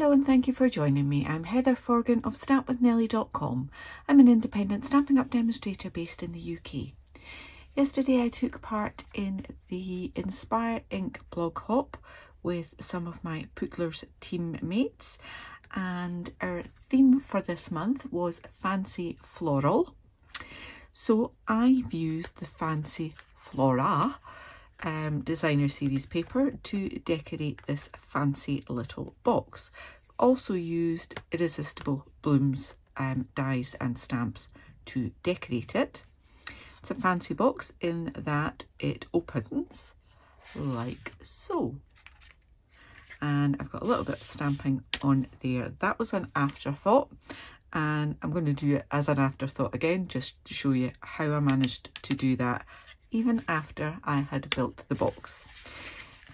Hello and thank you for joining me. I'm Heather Forgan of stampwithnellie.com. I'm an independent Stampin' Up demonstrator based in the UK. Yesterday I took part in the Inspire Ink blog hop with some of my Pootlers teammates and our theme for this month was Fancy Flora. So I've used the Fancy Flora um, designer series paper to decorate this fancy little box. Also used Irresistible Blooms um, dies and stamps to decorate it. It's a fancy box in that it opens like so. And I've got a little bit of stamping on there. That was an afterthought and I'm going to do it as an afterthought again just to show you how I managed to do that even after I had built the box.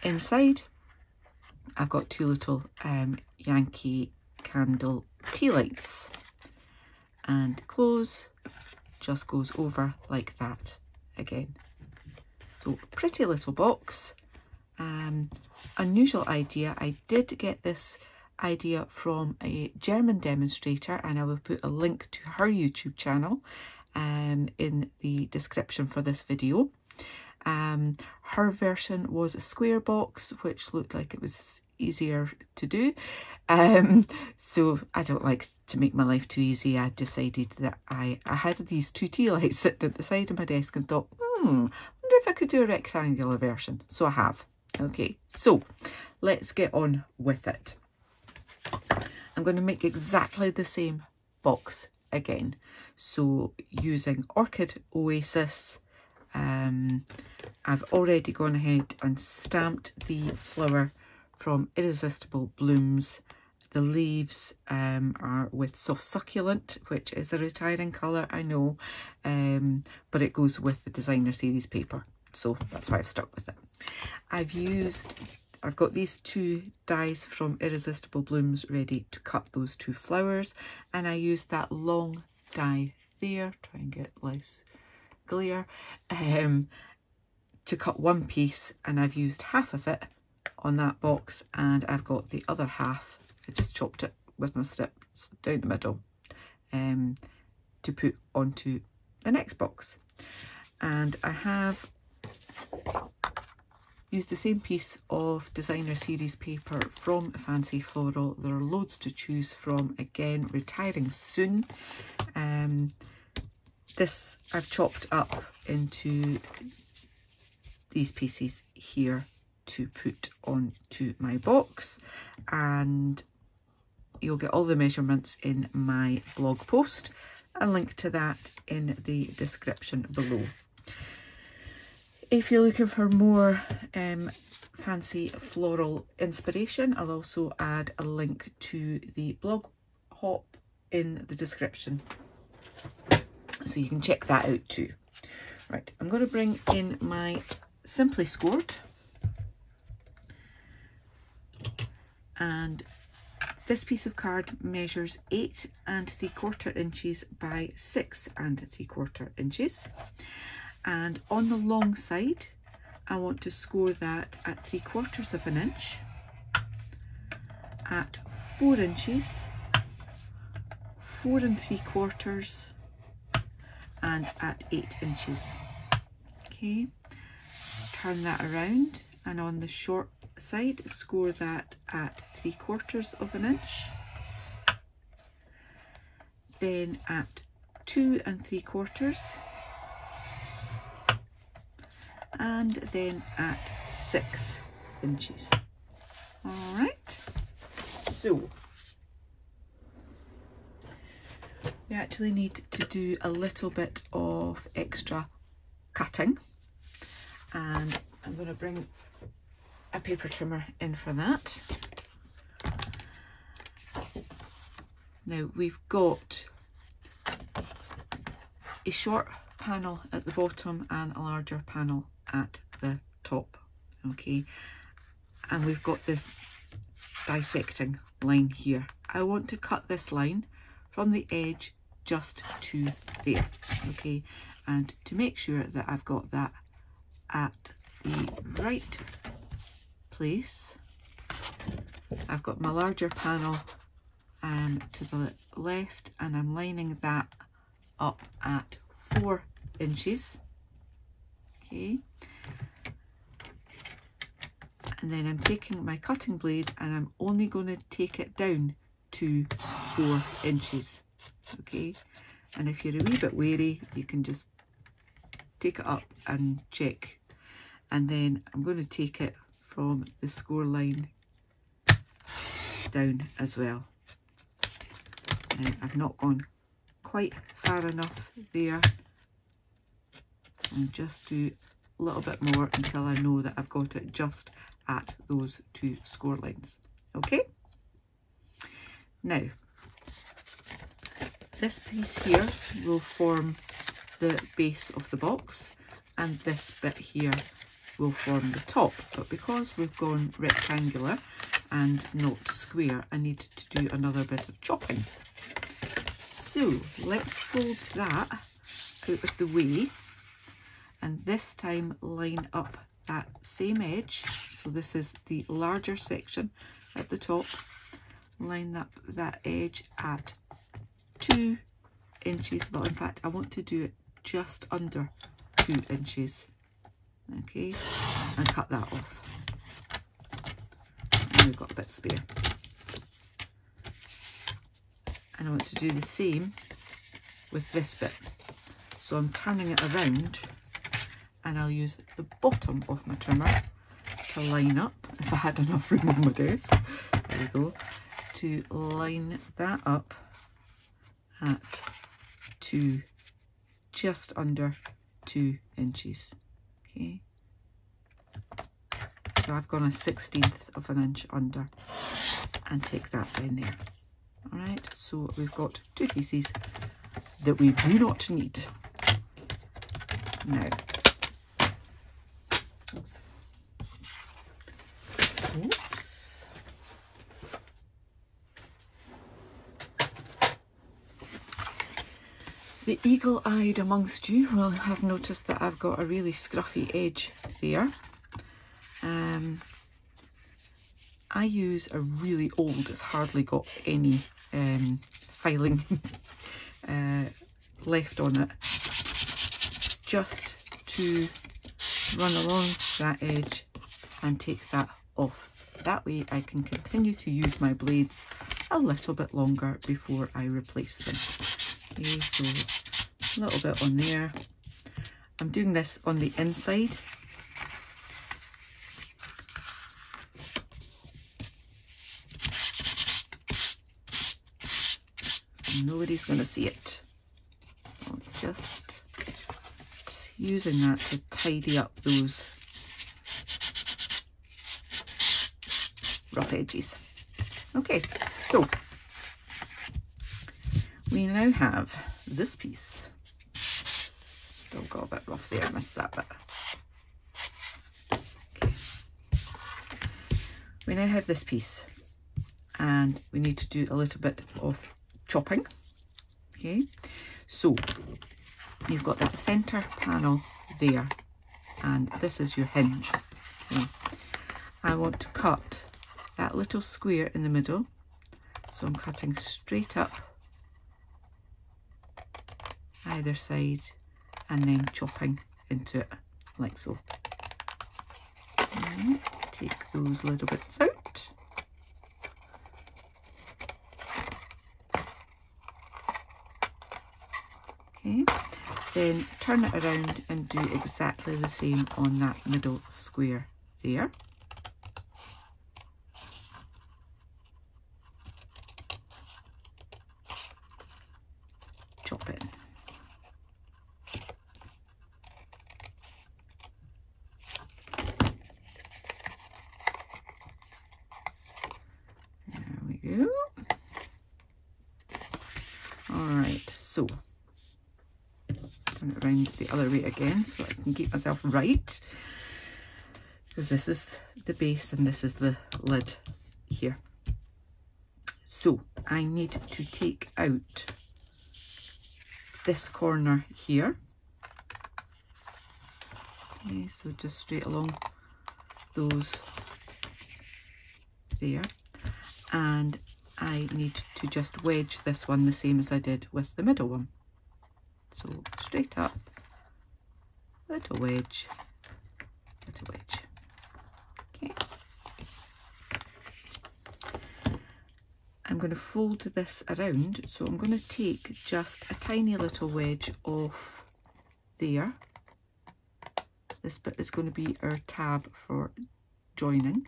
Inside I've got two little um, Yankee candle tea lights and close just goes over like that again. So pretty little box. Um, unusual idea. I did get this idea from a German demonstrator and I will put a link to her YouTube channel um, in the description for this video. Um, her version was a square box, which looked like it was easier to do. Um, so I don't like to make my life too easy. I decided that I, I had these two tea lights sitting at the side of my desk and thought, hmm, wonder if I could do a rectangular version. So I have. Okay, so let's get on with it. I'm going to make exactly the same box again. So using Orchid Oasis, um, I've already gone ahead and stamped the flower from Irresistible Blooms. The leaves um, are with Soft Succulent, which is a retiring colour, I know, um, but it goes with the designer series paper. So that's why I've stuck with it. I've used I've got these two dies from Irresistible Blooms ready to cut those two flowers and I used that long die there, try and get less glare, um, to cut one piece and I've used half of it on that box and I've got the other half, I just chopped it with my strips down the middle um, to put onto the next box. And I have Use the same piece of designer series paper from Fancy Flora. There are loads to choose from. Again, retiring soon. Um, this I've chopped up into these pieces here to put onto my box and you'll get all the measurements in my blog post. A link to that in the description below. If you're looking for more um, fancy floral inspiration, I'll also add a link to the blog hop in the description. So you can check that out too. Right, I'm going to bring in my Simply Scored. And this piece of card measures eight and three quarter inches by six and three quarter inches and on the long side I want to score that at three quarters of an inch at four inches four and three quarters and at eight inches. Okay turn that around and on the short side score that at three quarters of an inch. Then at two and three quarters and then at six inches. All right, so we actually need to do a little bit of extra cutting and I'm going to bring a paper trimmer in for that. Now we've got a short panel at the bottom and a larger panel at the top okay? And we've got this dissecting line here. I want to cut this line from the edge just to there okay? And to make sure that I've got that at the right place I've got my larger panel um, to the left and I'm lining that up at four inches. And then I'm taking my cutting blade and I'm only going to take it down to four inches. Okay. And if you're a wee bit wary, you can just take it up and check. And then I'm going to take it from the score line down as well. And I've not gone quite far enough there. And just do a little bit more until I know that I've got it just at those two score lines. Okay? Now, this piece here will form the base of the box and this bit here will form the top. But because we've gone rectangular and not square, I need to do another bit of chopping. So let's fold that out of the way and this time line up that same edge. So this is the larger section at the top. Line up that edge at two inches. Well, in fact, I want to do it just under two inches. Okay, and cut that off. And we've got a bit spare. And I want to do the same with this bit. So I'm turning it around and I'll use the bottom of my trimmer to line up, if I had enough room on my desk, there we go, to line that up at two, just under two inches, okay. So I've gone a 16th of an inch under and take that down there. All right, so we've got two pieces that we do not need. Now, The eagle-eyed amongst you will have noticed that I've got a really scruffy edge there. Um, I use a really old, it's hardly got any um, filing uh, left on it, just to run along that edge and take that off. That way I can continue to use my blades a little bit longer before I replace them. So a little bit on there. I'm doing this on the inside. Nobody's going to see it. I'm just using that to tidy up those rough edges. Okay, so we now have this piece. Still got a bit rough there, I missed that bit. We now have this piece and we need to do a little bit of chopping. Okay, so you've got that centre panel there and this is your hinge. Okay. I want to cut that little square in the middle. So I'm cutting straight up either side and then chopping into it like so. Right, take those little bits out. Okay, then turn it around and do exactly the same on that middle square there. Chop it. There we go. All right, so turn it around the other way again so I can keep myself right. Because this is the base and this is the lid here. So I need to take out this corner here. Okay, so just straight along those there. and I need to just wedge this one the same as I did with the middle one. So straight up, little wedge, little wedge. Okay. I'm going to fold this around, so I'm going to take just a tiny little wedge off there. This bit is going to be our tab for joining.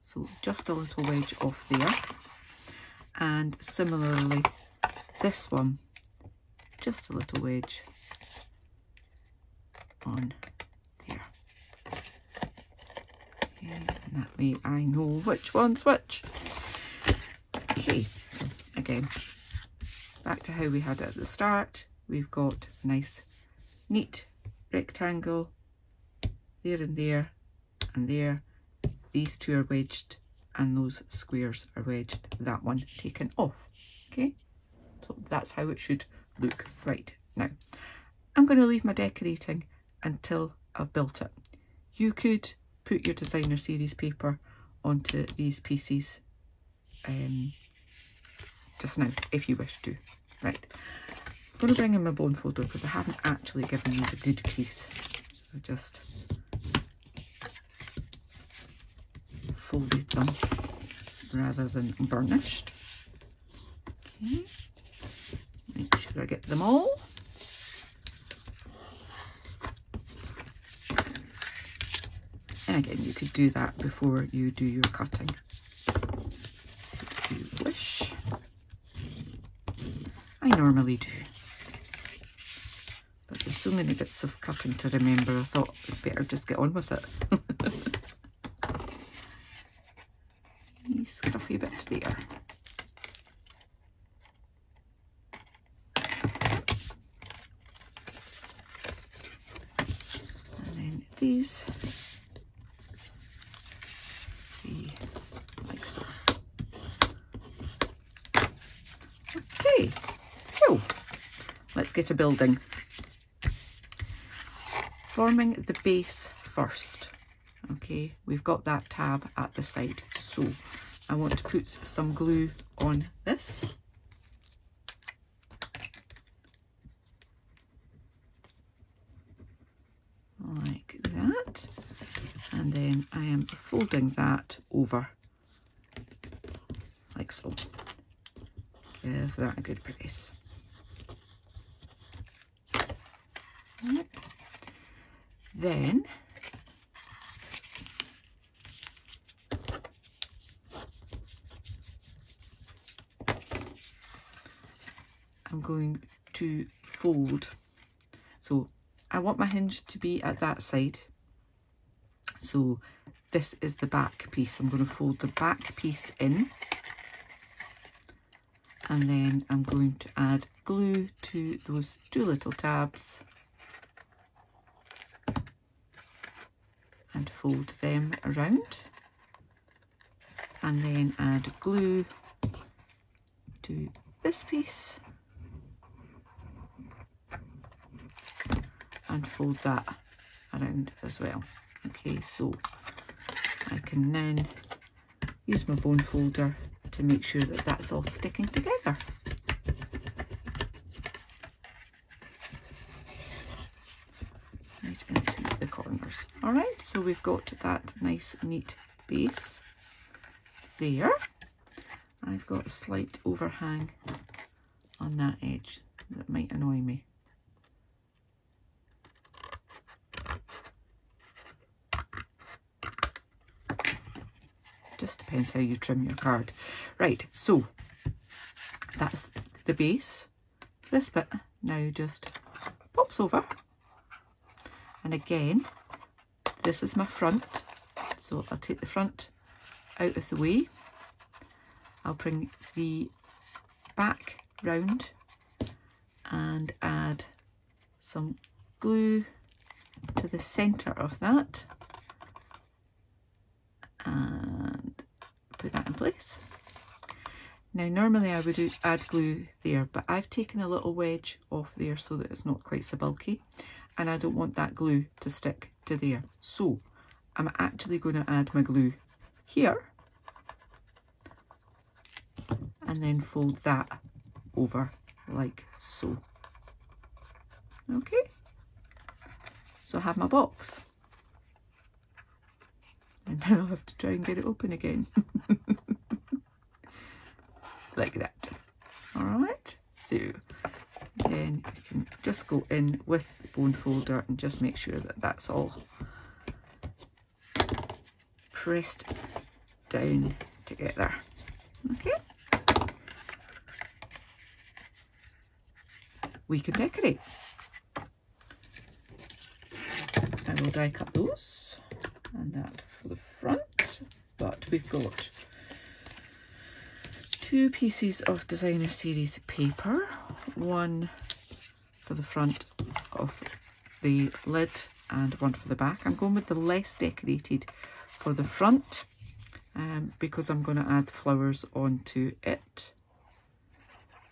So just a little wedge off there. And similarly, this one, just a little wedge on there. Okay, and that way I know which one's which. Okay, so again, back to how we had it at the start. We've got a nice, neat rectangle there and there and there. These two are wedged and those squares are wedged. That one taken off. Okay, so that's how it should look right now. I'm going to leave my decorating until I've built it. You could put your designer series paper onto these pieces um, just now if you wish to. Right, I'm going to bring in my bone folder because I haven't actually given these a good crease. So just folded them rather than burnished. Okay, make sure I get them all. Again, you could do that before you do your cutting if you wish. I normally do. But there's so many bits of cutting to remember, I thought I'd better just get on with it. scruffy bit there. And then these, see, like so. Okay, so get a building. Forming the base first. Okay, we've got that tab at the side. So I want to put some glue on this. Like that. And then I am folding that over like so. Give that a good press. Then I'm going to fold. So I want my hinge to be at that side. So this is the back piece. I'm going to fold the back piece in. And then I'm going to add glue to those two little tabs. And fold them around. And then add glue to this piece and fold that around as well. Okay, so I can then use my bone folder to make sure that that's all sticking together. Right All right, so we've got that nice neat base there. I've got a slight overhang on that edge that might annoy me. just depends how you trim your card. Right, so that's the base. This bit now just pops over. And again, this is my front. So I'll take the front out of the way. I'll bring the back round and add some glue to the centre of that and put that in place. Now normally I would add glue there but I've taken a little wedge off there so that it's not quite so bulky and I don't want that glue to stick to there. So I'm actually going to add my glue here and then fold that over like so. Okay, so I have my box. And now I have to try and get it open again. like that. Alright, so then you can just go in with the bone folder and just make sure that that's all pressed down together. Okay. We can decorate. I will die cut those and that for the front, but we've got two pieces of designer series paper, one for the front of the lid and one for the back. I'm going with the less decorated for the front um, because I'm going to add flowers onto it.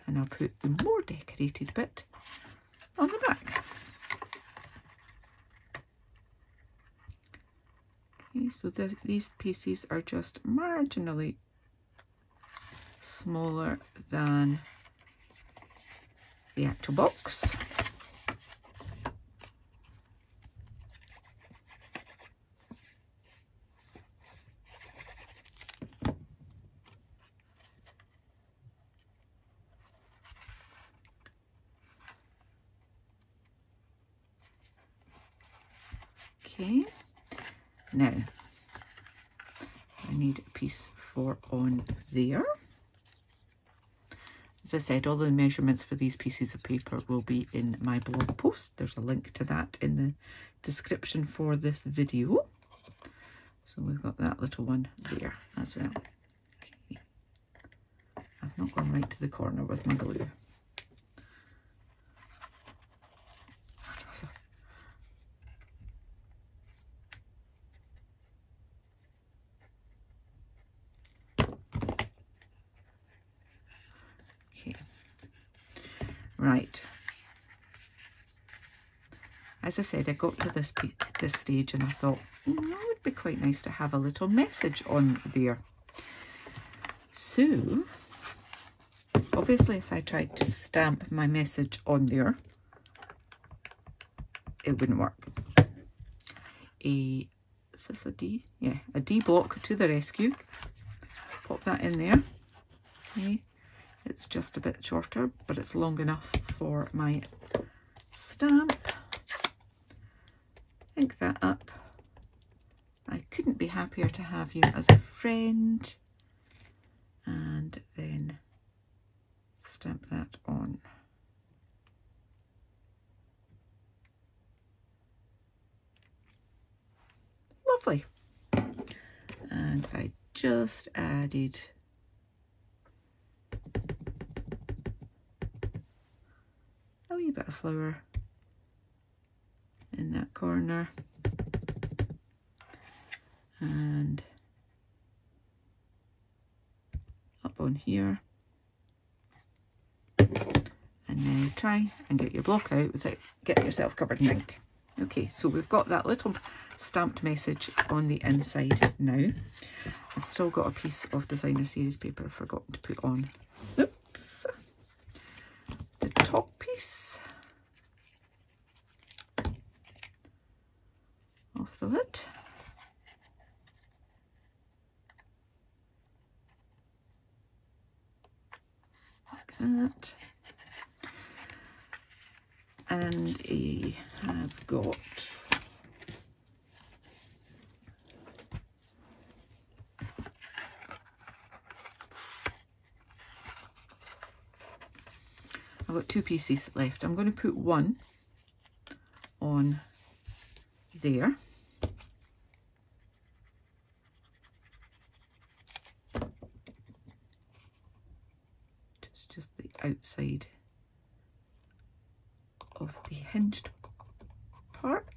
And I'll put the more decorated bit on the back. Okay, so th these pieces are just marginally smaller than the actual box. Okay, now I need a piece for on there. As I said, all the measurements for these pieces of paper will be in my blog post. There's a link to that in the description for this video. So we've got that little one there as well. Okay. I've not gone right to the corner with my glue. Right. As I said, I got this this stage and I thought, mm, would be quite nice to have a little message on there. So, obviously if I tried to stamp my message on there, it wouldn't work. A, is this a D? Yeah, a D block to the rescue. Pop that in there. Okay. It's just a bit shorter, but it's long enough for my stamp. Ink that up. I couldn't be happier to have you as a friend. And then stamp that on. Lovely. And I just added a wee bit of flower in that corner and up on here and now try and get your block out without getting yourself covered in ink. Okay, so we've got that little stamped message on the inside now. I've still got a piece of designer series paper I've forgotten to put on. Oops. The top piece. of it. Like that. And I have got I've got two pieces left. I'm going to put one on there. It's just the outside of the hinged part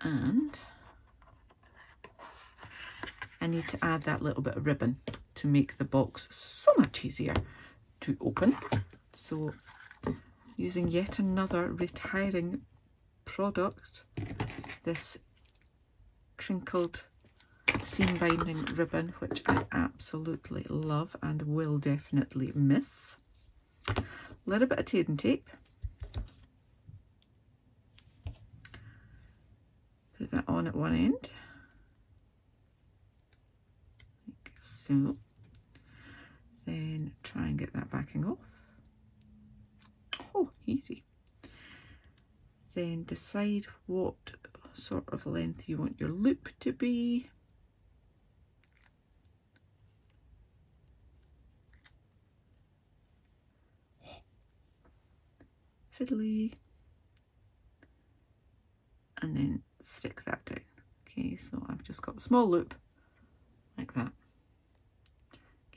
and I need to add that little bit of ribbon to make the box so much easier to open so using yet another retiring product this crinkled seam binding ribbon, which I absolutely love and will definitely miss. A little bit of Tading tape. Put that on at one end. Like so. Then try and get backing off. Oh, easy. Then decide what sort of length you want your loop to be. Fiddly. And then stick that down. Okay, so I've just got a small loop like that.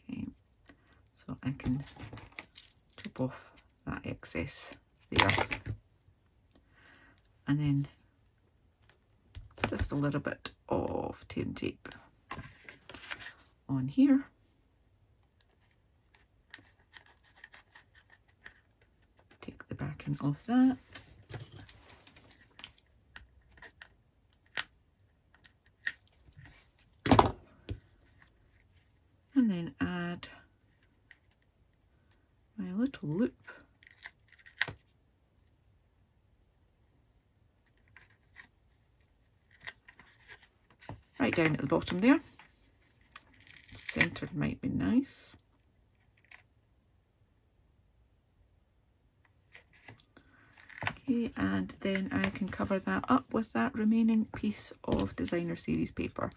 Okay, so I can chop off that excess there. And then just a little bit of tin tape on here. Take the backing off that. And then add my little loop right down at the bottom there. Centred might be nice. Okay, and then I can cover that up with that remaining piece of designer series paper.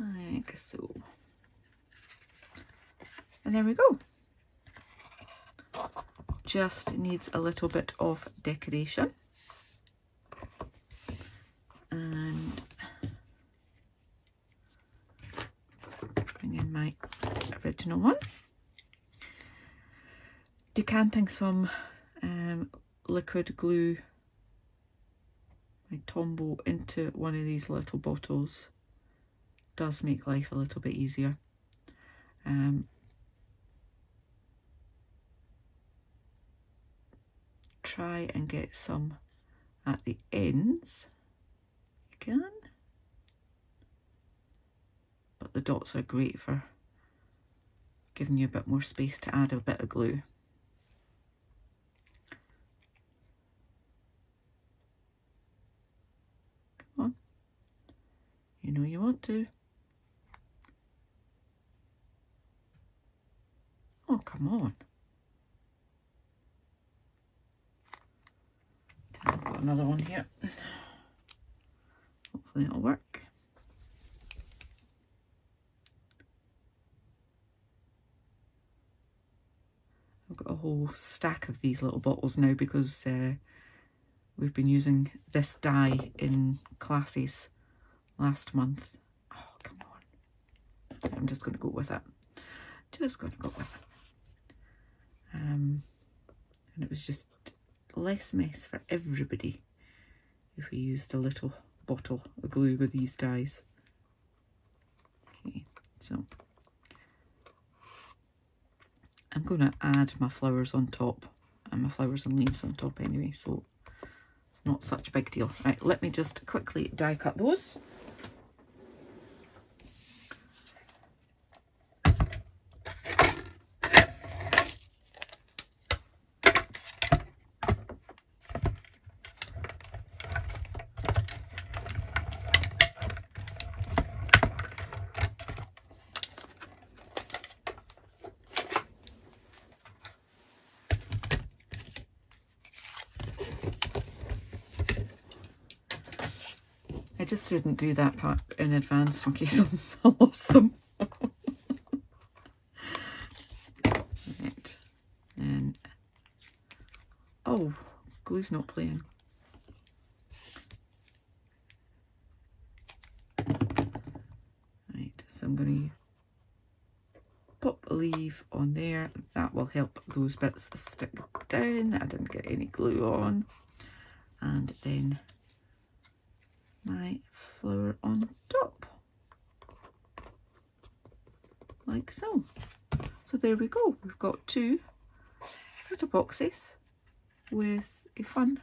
Like so. And there we go. Just needs a little bit of decoration. And bring in my original one. Decanting some um, liquid glue, my Tombow, into one of these little bottles does make life a little bit easier. Um, try and get some at the ends. You can. But the dots are great for giving you a bit more space to add a bit of glue. Come on. You know you want to. Oh, come on. I've got another one here. Hopefully it'll work. I've got a whole stack of these little bottles now because uh, we've been using this die in classes last month. Oh, come on. I'm just going to go with it. Just going to go with it. Um, and it was just less mess for everybody if we used a little bottle of glue with these dies. Okay, so I'm going to add my flowers on top and my flowers and leaves on top anyway, so it's not such a big deal. Right, let me just quickly die cut those. Just didn't do that part in advance in case I lost them. right. And oh, glue's not playing. Right, so I'm to pop a leaf on there. That will help those bits stick down. I didn't get any glue on. and then my flower on top. Like so. So there we go. We've got two little boxes with a fun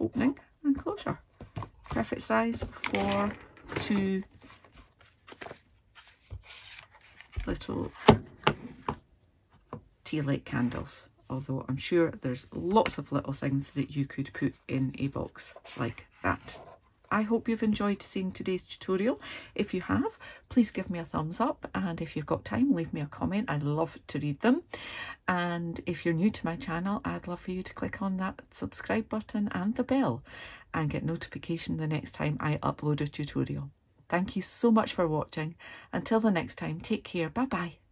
opening and closure. Perfect size for two little tea light candles. Although I'm sure there's lots of little things that you could put in a box like that. I hope you've enjoyed seeing today's tutorial. If you have, please give me a thumbs up and if you've got time, leave me a comment. I'd love to read them. And if you're new to my channel, I'd love for you to click on that subscribe button and the bell and get notification the next time I upload a tutorial. Thank you so much for watching. Until the next time, take care. Bye bye.